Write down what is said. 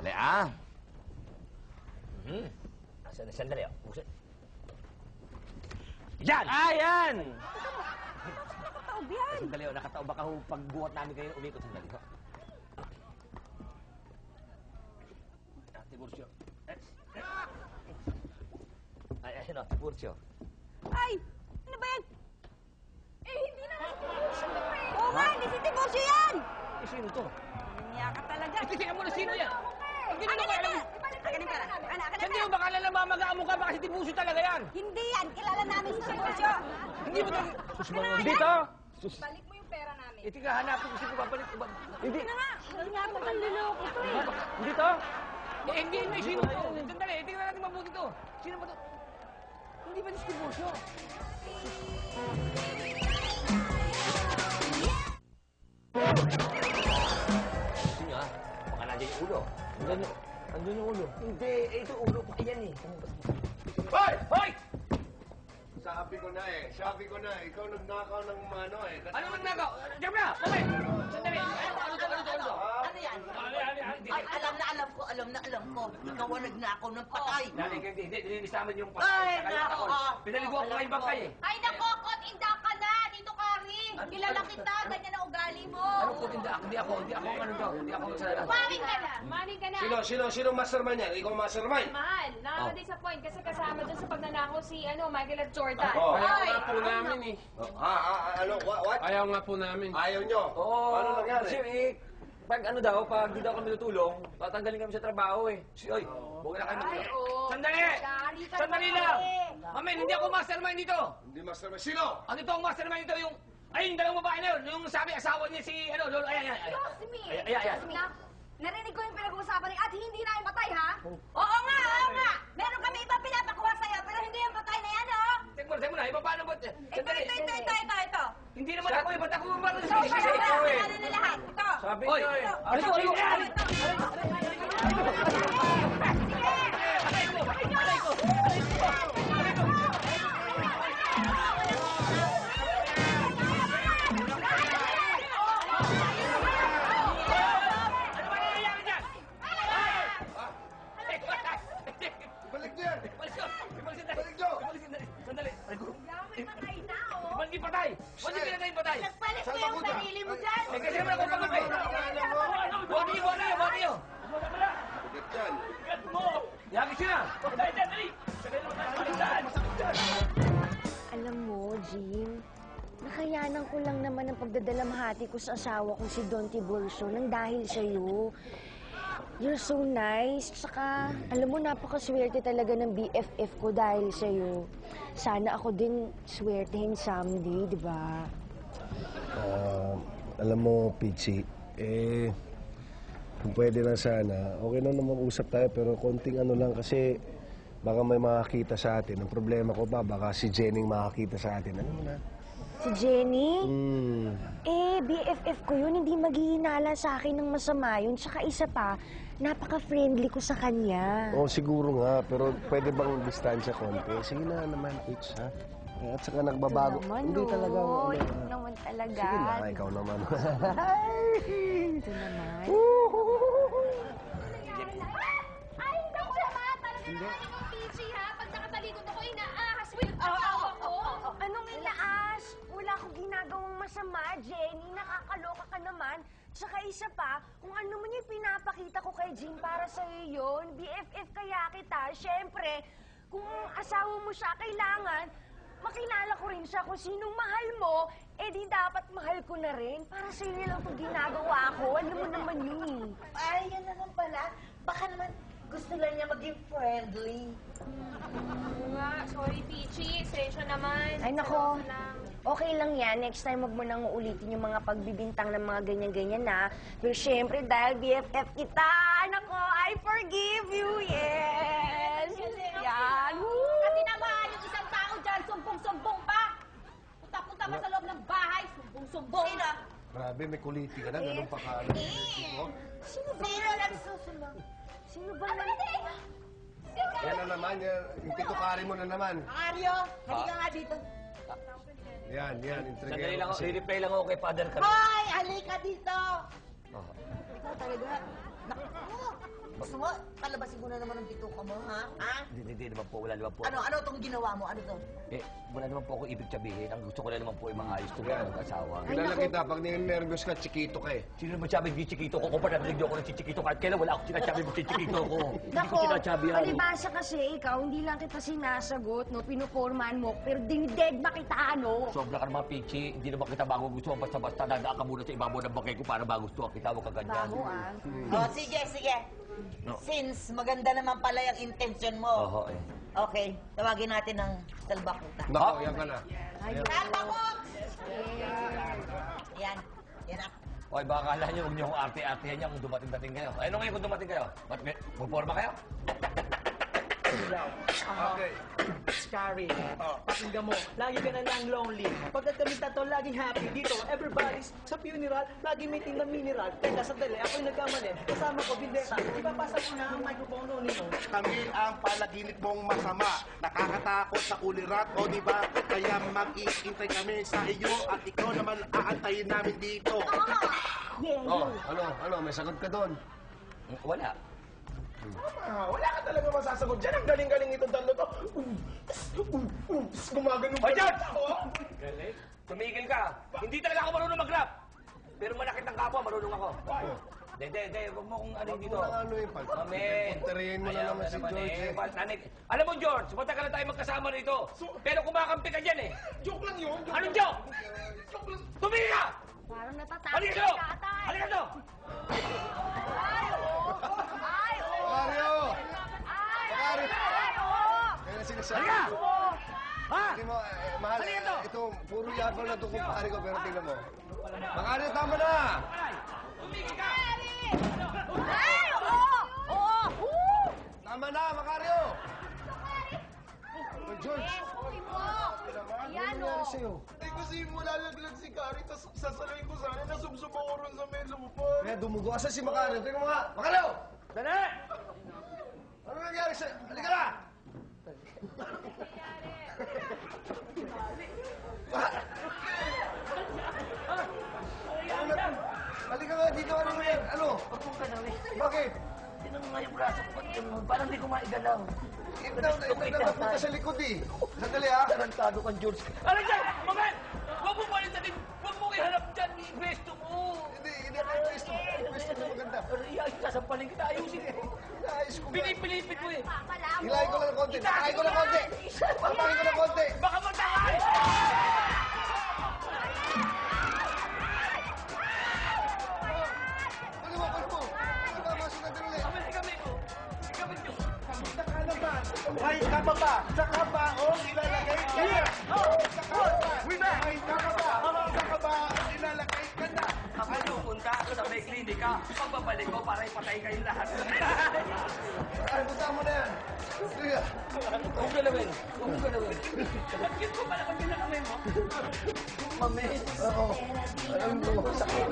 Dali, ah. Hmm. Sandali, sandali. oh. Buksan. Yan! Ah, yan! Nakataob yan. Sandali, oh. Nakataob. Baka ho, pagbuhat namin kayo, umikot. Sandali, ho. Ah, Tiburcio. Eh, eh. Ay, ayun, oh, Tiburcio. Ay! Ano ba yan? Eh, hindi naman si Tiburcio to eh. Oo nga, hindi si Tiburcio yan! Eh, sino to? Niya ka talaga. Eh, tingnan mo na sino yan. Naman na alam. ka! Akin ka! Akin na ka! Hindi mo baka namamaga mo ka, baka si Tiburcio talaga yan. Hindi yan! Kilala namin si Tiburcio! Hindi mo talaga. Sus, mga hindi to. Sus. Balik mo yung pera namin. Eh, tika, hanapin ko sino babalik. Ba- Hindi. Ano nga? Hindi nga pag niloloko to eh. Hindi to? Eh, hindi, hindi. Sino to? Sandali, eh, tingnan natin mabuti to. Sino ba to? Hindi ba si Tiburcio? Sino Andun andun yung ulo. Hindi, eh, ito ulo. Ayan eh. Hoy! Hoy! Sabi ko na eh, sabi ko na, ikaw nagnakaw ng mano eh. Ano man nagaw? Diyan na! Okay! Sandali! Ano, ano? Ano? Ano? Ano yan? Ano, ano, ano, hindi. Ay, alam na alam ko, alam na alam ko. Ikaw ang nagnakaw ng patay. Dali, hindi, hindi, nilinis namin yung Ay, Saka yung nako, ah. Pinaliguan ko kayong bangkay eh. Ay, nako, Kilala kita, ganyan ang ugali mo! Ano po, hindi ako, hindi ako, hindi ako, ano daw, hindi ako sa... Maring ka na! Maring ka na! Sino, sino, sino mastermind yan? Ikaw mastermind? Mahal, nakaka-disappoint kasi kasama dun sa pagnanakaw si ano, Michael at Jordan. Ay, Ayaw nga po namin eh. Oh, ah, ah, ah, ano, what? what? Ayaw nga po namin. Ayaw nyo? Oo, Ano nangyari? Kasi eh, pag ano daw, pag di daw kami tutulong, tatanggalin kami sa trabaho eh. Si, oy, huwag na kayo Ay, oo. Sandali! Ka Sandali lang! eh. Amen, hindi ako mastermind dito! Hindi mastermind. Sino? Ang totoong mastermind dito yung... Ay, yung dalawang babae na yun, yung sabi asawa niya si, ano, lolo, ayan, ayan, ayan. Excuse me! Ayan, ayan, ayan. Excuse me. Narinig ko yung pinag-uusapan ni at hindi na yung patay, ha? Oo nga, oo nga! Meron kami iba pinapakuha sa'yo, pero hindi yung patay na yan, oh! Tek mo, tek mo na, iba paano ba? Ito, Sandali. ito, ito, ito, ito, ito. Hindi naman ako eh, ba't ako ba? Ito, kaya na, ano na lahat. Ito. Sabi Oy, niyo eh. Ano to? Ano to? Ano to? Ano ang pagdadalamhati ko sa asawa kong si Don Tiburcio nang dahil sa'yo. You're so nice. Saka, alam mo, napakaswerte talaga ng BFF ko dahil sa'yo. Sana ako din swertehin someday, di ba? Ah, alam mo, Pichi, eh, kung pwede na sana, okay na naman usap tayo, pero konting ano lang kasi baka may makakita sa atin. Ang problema ko ba, baka si Jenning makakita sa atin. Ano mo na? Si Jenny? Hmm, Eh, BFF ko yun. Hindi maghihinala sa akin ng masama yun. Tsaka isa pa, napaka-friendly ko sa kanya. oo siguro nga, pero pwede bang distansya konti? Sige na naman, Pitch, ha? Eh, At saka nagbabago. Ito naman, Hindi no. talaga. ano, Ito naman talaga. Sige na, ikaw naman. Ito naman. Nakakaloka ka naman. Tsaka isa pa, kung ano man yung pinapakita ko kay Jean para sa yun, BFF kaya kita, syempre, kung asawa mo siya, kailangan makilala ko rin siya kung sinong mahal mo, eh di dapat mahal ko na rin. Para sa iyo lang itong ginagawa ko. Alam mo naman yun eh. Ay, yan naman pala. Baka naman gusto lang niya maging friendly. Oo nga, sorry, Peachy. Sensya naman. Ay, nako. Seryoso lang. Okay lang yan. Next time, wag mo nang uulitin yung mga pagbibintang ng mga ganyan-ganyan na. Pero syempre, dahil BFF kita, nako, I forgive you, yes! Yan! Woo! Kasi naman, yung isang tao dyan, sumbong-sumbong pa! Punta-punta pa sa loob ng bahay, sumbong-sumbong! Sino? Grabe, may kuliti ka na. Ganun pa ka. ano. Sino ba Sino nagsusumbong? Sino ba na? Yan na naman, yan, yung pitukari mo na naman. Mario, halika nga dito. Yan, yan, Sandali lang, ako, re-reply lang ako kay Father Carl. Hoy, halika dito. Oh. Ikaw talaga. Naku. Gusto mo, palabasin ko na naman ang bituka mo, ha? Ha? Hindi, hindi naman po. Wala naman po. Ano, ano tong ginawa mo? Ano to? Eh, wala naman po ako ibig sabihin. Ang gusto ko lang naman po ay maayos to mga mag-asawa. Kilala kita, pag nervous ka, chikito ka eh. Sino naman sabi ni Chiquito ko? Kung panalig niyo ako ng Chiquito kahit kailan wala ako sinasabi mo si Chiquito ko. Hindi ko Nako, sinasabi yan. palibasa kasi ikaw, hindi lang kita sinasagot, no? Pinupormahan mo, pero dinidegma kita, ano? Sobra ka naman, Pichi. Hindi naman kita bago gusto mo. Basta-basta nadaan ka muna sa ibabaw ng bangkay ko para magustuhan kita. Huwag ka ganyan. Baho, ah. Oh, sige, sige. No. Since maganda naman pala yung intention mo. Oo, eh. Okay, tawagin natin ng salbakuta. Nako, yan ka na. Salbakut! Yan. Yan na. Okay, baka akala niyo huwag niyo akong arte-artehan niya kung dumating-dating kayo. Ano ngayon kung dumating kayo? Ba't may, magporma kayo? Okay. Shari, pakinggan mo, lagi ka na lang lonely. Pagkat kami tatlo, laging happy dito. Everybody's sa funeral, lagi may team ng mineral. Teka, sandali, ako'y nagkamali. Kasama ko, Bindeta. Ipapasa ko na ang microphone ni mo. Kami ang palaginip mong masama. Nakakatakot sa ulirat, o di ba? Kaya mag-iintay kami sa iyo at ikaw naman aantayin namin dito. Oh, ano, ano, may sagot ka doon. Wala. Ah, wala ka talaga masasagot dyan. Ang galing-galing itong dalo to. Um, um, um, gumagano Hoy, George! Tumigil ka. Hindi talaga ako marunong mag-rap. Pero malakit ang kapwa, marunong ako. Hindi, hindi, hindi. Huwag mo kong ano dito. Wala nga ano yung pag... Mami. Punterihin mo na naman si George eh. eh. Nanig- Alam mo, George, matagal na tayo magkasama rito. Pero kumakampi ka dyan eh. Joke lang yun. Joke Anong joke? Tumigil ka! Parang natatakot ka dito! Halika! Ha? Hindi mo, eh, mahal, Halika eh, to! ito, puro yabang na ito kumpare ko, pero tingnan mo. Makari, tama na! Ay, oo! Oo! Woo! Tama na, Makario! Oh, George, Yan, ano nangyari oh. sa'yo? Eh kasi malalaglag si Kari, tas sasaloy ko sana, nasubsob ako ron sa may lupa. Kaya dumugo. Asan si Makario? Tingnan mo nga. Makario! Dali! Ano nangyari sa'yo? Halika na! Ano na? Halika nga dito. Ano nangyari? Ano? Bakit? Tinang nga yung braso ko. Parang hindi ko maigalaw. Ito na, ito na napunta sa likod eh. Sandali ha. Tarantado kang George. Ano dyan? Moment! Huwag mo malit din. Huwag mo iharap dyan. Ibesto mo. Hindi, hindi ako pwesto. Pwesto mo maganda. Iayos, sasampalin kita. Ayusin mo. Inaayos ko ba? Pinipilipit mo eh. Hilahin ko lang ng konti. Hilahin ko ng konti. Hilahin ko ng konti. Baka magtakay! Ano mo, ano mo? Ano ba? Masok na dali. Kami, kami ko. Kami ko. May kababa, sa kabaong ilalagay ka na. Sa kaba, may kababa, sa Ako pupunta sa may klinika. Pagbabalik ko para ipatay kayong lahat. Ay, punta mo na yan. Sige. Huwag galawin. Huwag galawin. Ba't yun ko pala pag ginakamay mo? Mami. Oo. Alam mo, sakit.